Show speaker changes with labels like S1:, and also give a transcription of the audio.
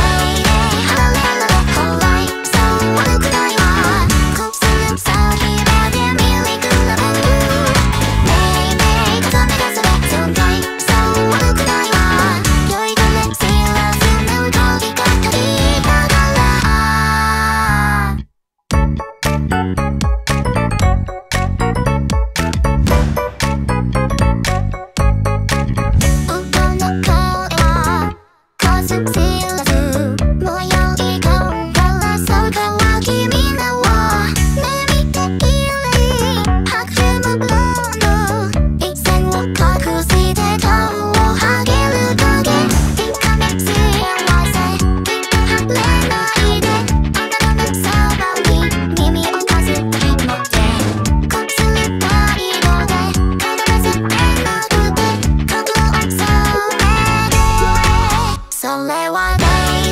S1: down. One day.